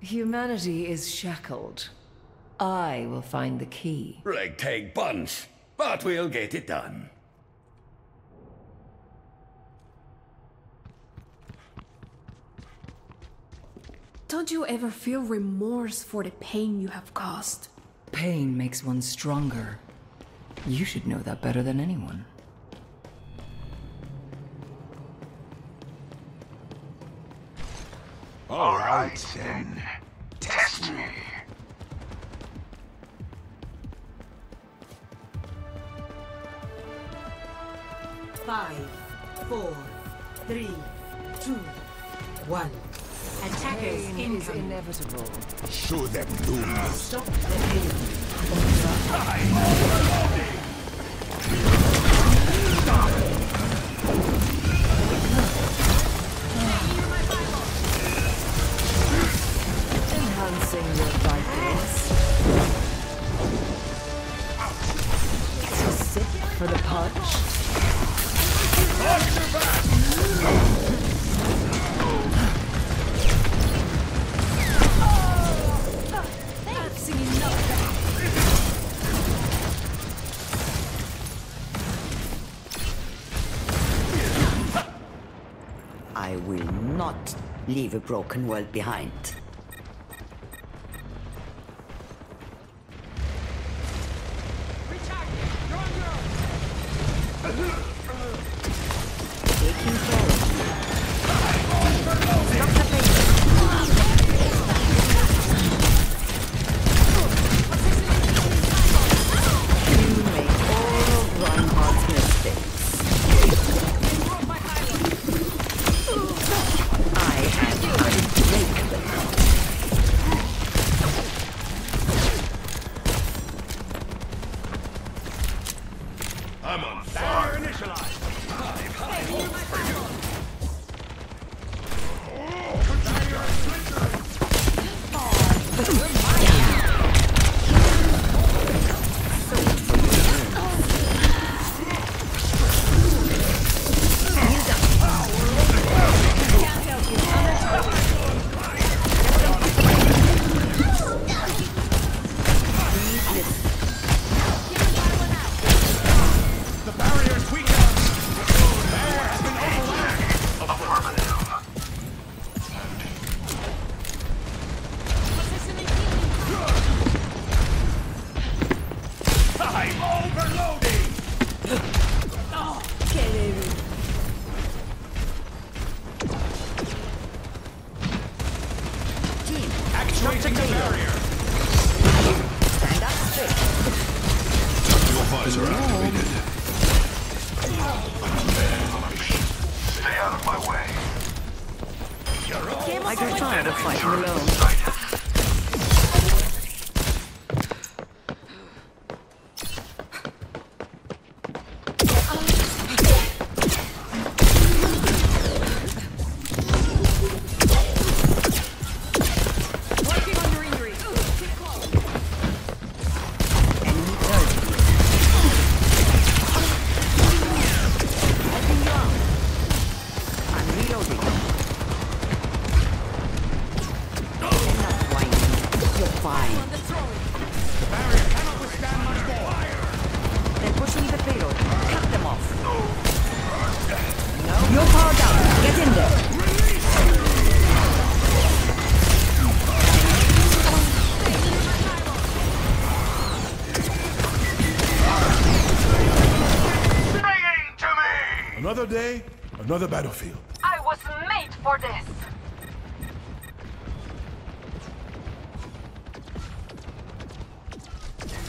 Humanity is shackled. I will find the key. Ragtag bunch, but we'll get it done. Don't you ever feel remorse for the pain you have caused? Pain makes one stronger. You should know that better than anyone. All right, then. Test me. Five, four, three, two, one. Attackers Pain is inevitable. Show them doom. Stop the pain. Enhancing punch. I will not leave a broken world behind. I'm on fire. Initialized. Team, Actuating the barrier. stand up straight. Your visor activated. Stay out of my way. I grew tired of fighting alone. Fine. The barrier cannot withstand much more. They're pushing the payload. Cut them off. No. You're powered down. Get in there. Bring it to me! Another day, another battlefield. I was made for this.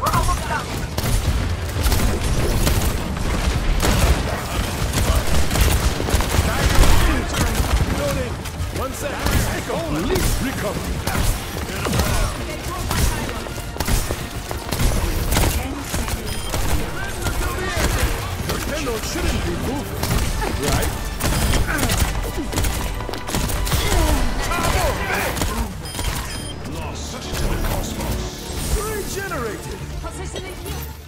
We're almost done. Loading. One second. Complete recovery. 10 seconds. The payload shouldn't be moving. Right? incinerated! Positioning here!